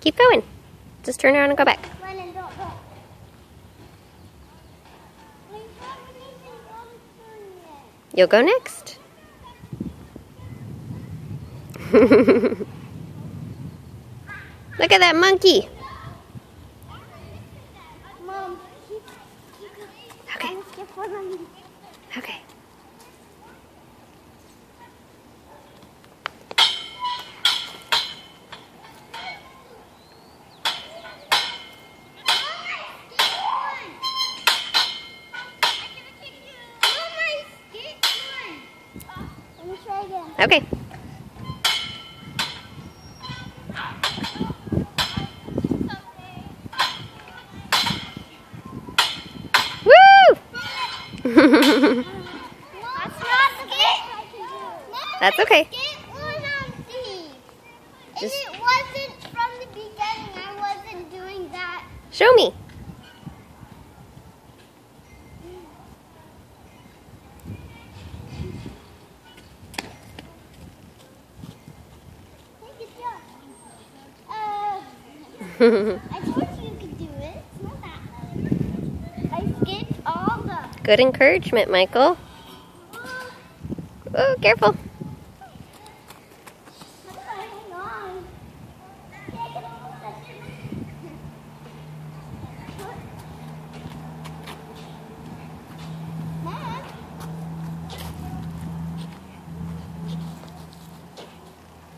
Keep going. Just turn around and go back. Lennon, don't go. You'll go next. Look at that monkey. Mom, keep, keep, Okay. I'm skip one on me. Okay. Let me try again. Okay. Woo! That's not skip. That's okay. Skip was on Steve. Just- If it wasn't from the beginning, I wasn't doing that. Show me. Good job. Uh, I told you you could do it. It's not that hard. I skipped all the. Good encouragement, Michael. Oh, careful.